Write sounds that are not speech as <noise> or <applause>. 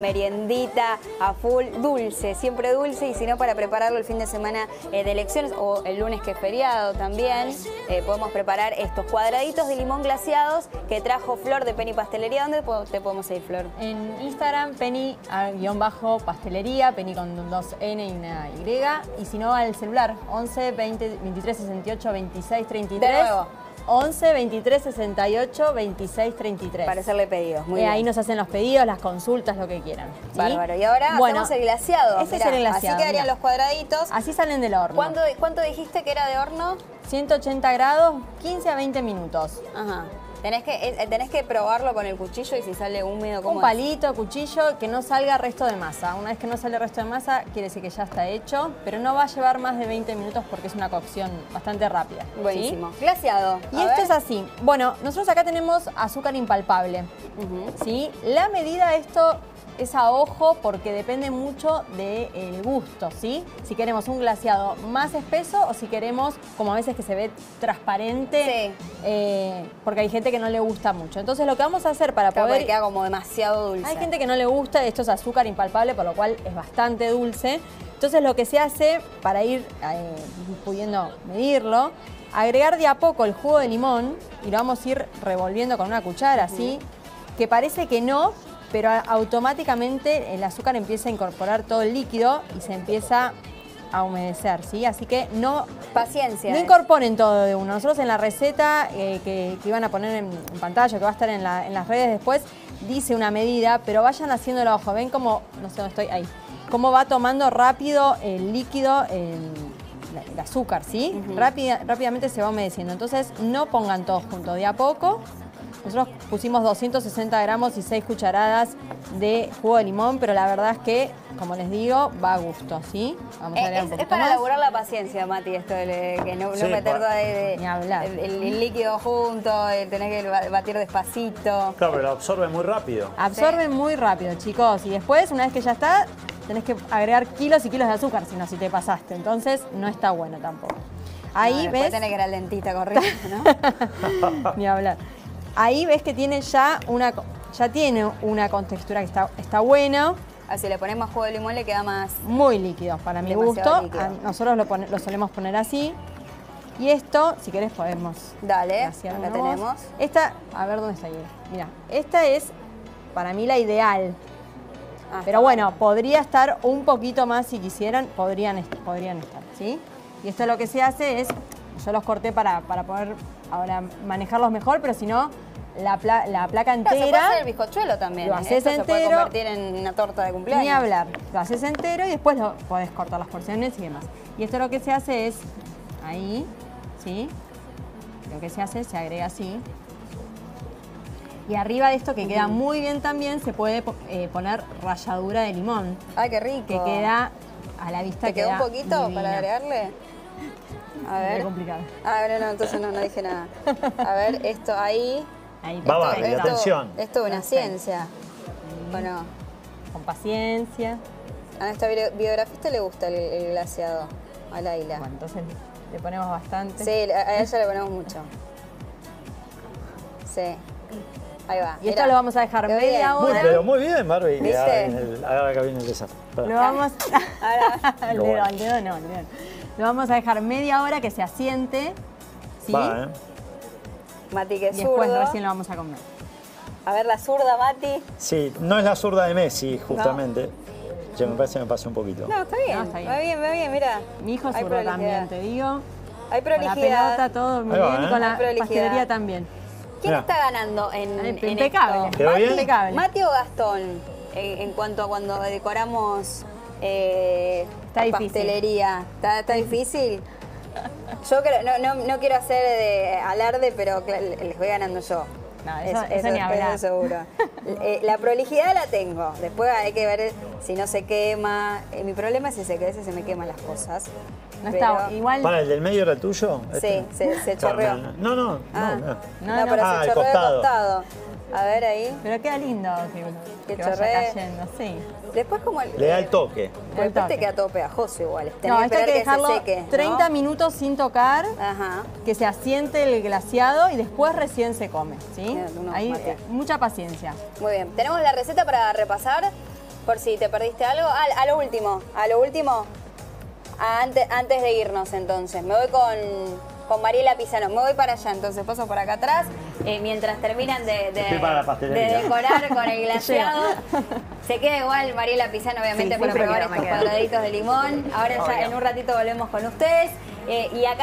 meriendita a full, dulce, siempre dulce y si no para prepararlo el fin de semana eh, de elecciones o el lunes que es feriado también, eh, podemos preparar estos cuadraditos de limón glaciados que trajo Flor de Penny Pastelería. ¿Dónde te podemos seguir, Flor? En Instagram, Penny-pastelería, Penny con dos N y una Y, y si no al celular, 11 20 23 68 26 33. De nuevo. 11 23 68 26 33. Para hacerle pedidos, muy eh, bien. Ahí nos hacen los pedidos, las consultas, lo que quieran. Bárbaro. Y ahora bueno, hacemos el glaciado. Ese es el glaciado. Así quedarían los cuadraditos. Así salen del horno. ¿Cuánto, ¿Cuánto dijiste que era de horno? 180 grados, 15 a 20 minutos. Ajá. Tenés que, eh, tenés que probarlo con el cuchillo y si sale húmedo, ¿cómo Un palito, cuchillo, que no salga resto de masa. Una vez que no sale resto de masa, quiere decir que ya está hecho, pero no va a llevar más de 20 minutos porque es una cocción bastante rápida. Buenísimo. Glaciado. Y esto es así. Bueno, nosotros acá tenemos azúcar impalpable. ¿sí? La medida de esto es a ojo porque depende mucho del gusto, ¿sí? Si queremos un glaseado más espeso o si queremos, como a veces que se ve transparente, eh, porque hay gente que no le gusta mucho. Entonces lo que vamos a hacer para claro, poder... queda como demasiado dulce. Hay gente que no le gusta, esto es azúcar impalpable, por lo cual es bastante dulce. Entonces lo que se hace, para ir eh, pudiendo medirlo, agregar de a poco el jugo de limón y lo vamos a ir revolviendo con una cuchara, así, que parece que no, pero automáticamente el azúcar empieza a incorporar todo el líquido y se empieza a humedecer, ¿sí? Así que no... Paciencia. No incorporen todo de uno. Nosotros en la receta eh, que, iban a poner en, pantalla, que va a estar en, las redes después, dice una medida, pero vayan haciéndolo ojo. ¿Ven cómo, no sé dónde estoy, ahí, cómo va tomando rápido el líquido, el, azúcar, ¿sí? rápidamente se va humedeciendo. Entonces no pongan todo junto, de a poco nosotros pusimos 260 gramos y 6 cucharadas de jugo de limón, pero la verdad es que, como les digo, va a gusto, ¿sí? Vamos a agregar un poquito Es para elaborar la paciencia, Mati, esto de que no, meter todo de, hablar. El, líquido junto, el tener que batir despacito. Claro, pero lo absorbe muy rápido. Absorbe muy rápido, chicos. Y después, una vez que ya está, tenés que agregar kilos y kilos de azúcar, si no, si te pasaste. Entonces, no está bueno tampoco. Ahí no, ves. tener que ir al dentista corriendo, ¿no? <laughs> Ni hablar ahí ves que tiene ya una, ya tiene una contextura que está, está buena. Así ah, le ponemos jugo de limón le queda más... Muy líquido, para mi gusto. Nosotros lo, solemos poner así. Y esto, si querés, podemos... Dale, acá tenemos. Esta, a ver dónde está ahí. Mira, esta es para mí la ideal. Ah, Pero bueno, podría estar un poquito más si quisieran, podrían, podrían estar, ¿sí? Y esto lo que se hace es, yo los corté para, para poder ahora manejarlos mejor, pero si no, la, la placa entera. se puede hacer el bizcochuelo también. Lo ¿eh? haces entero. Se puede convertir en una torta de cumpleaños. Ni hablar. Lo haces entero y después lo podés cortar las porciones y demás. Y esto lo que se hace es ahí, ¿sí? Lo que se hace, se agrega así. Y arriba de esto, que queda muy bien también, se puede eh, poner ralladura de limón. ¡Ay, qué rico! Que queda a la vista. ¿Te quedó un poquito para agregarle? A <laughs> ver. Es complicado. A ver, no, entonces no, no dije nada. A ver, esto ahí. Ahí va, esto, atención. Esto es una ciencia. Bueno. Con paciencia. A nuestra biografista le gusta el, glaseado, a Laila. Bueno, entonces le ponemos bastante. Sí, a ella le ponemos mucho. Sí. Ahí va. Y esto lo vamos a dejar media hora. Muy, pero muy bien, Barbie. Ahora que viene el desastre. Lo vamos. Ahora. <laughs> el dedo, el dedo no, el dedo. Lo vamos a dejar media hora que se asiente. ¿sí? Va, ¿eh? Mati, que es Y después recién lo vamos a comer. A ver, la zurda, Mati. Sí, no es la zurda de Messi, justamente. Yo me parece que me pasé un poquito. No, está bien. está bien. Va bien, va bien, mira. Mi hijo es zurdo también, te digo. Hay prolijidad. Con la pelota todo muy bien, ¿eh? con la pastelería también. ¿Quién está ganando en, en Impecable. Esto? Mati, Impecable. ¿Mati o Gastón? En, en, cuanto a cuando decoramos eh, pastelería. ¿Está, difícil? Yo creo, no, no, no, quiero hacer de alarde, pero les voy ganando yo. No, eso, eso, ni hablar. seguro. <laughs> Eh, la prolijidad la tengo. Después hay que ver si no se quema. Eh, mi problema es ese, que a veces se me queman las cosas. No está igual. ¿Para el del medio era tuyo? Sí, este. se, se chorreó. No, no, ah, no, no. no, pero ah, se chorreó costado. costado. A ver ahí. Pero queda lindo que, que, vaya cayendo, sí. Después como el, Le da el toque. Después te queda todo pegajoso igual. no, esto hay que dejarlo 30 minutos sin tocar, Ajá. que se asiente el glaciado y después recién se come, ¿sí? Hay mucha paciencia. Muy bien. Tenemos la receta para repasar. por si te perdiste algo. Ah, a lo último, a lo último, a antes, antes de irnos entonces. Me voy con, con Mariela Pisano. Me voy para allá, entonces paso por acá atrás. Eh, mientras terminan de, decorar con el <laughs> glaseado. Se queda igual Mariela Pisano, obviamente, Sí, para probar estos cuadraditos de limón. Ahora ya en un ratito volvemos con ustedes. Eh, y acá